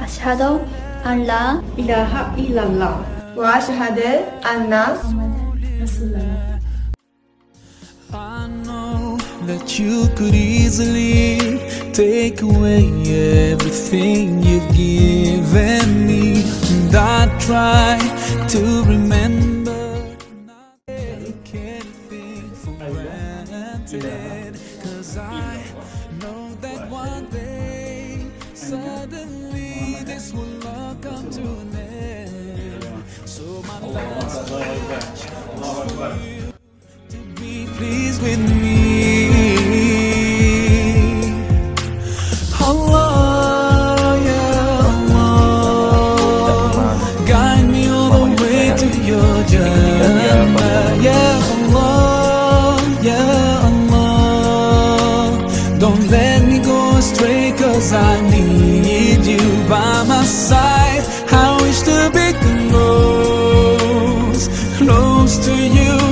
أشهد أن لا إله إلا الله وأشهد أن I know that you could easily take away everything you've given me. And I try to remember not to take anything for granted. Cause I suddenly, this will all come to an end. So my last to be pleased with me. Yeah, guide me all the way to your. Yeah, yeah, don't let me go astray, cause I need you side. I wish to be close, close to you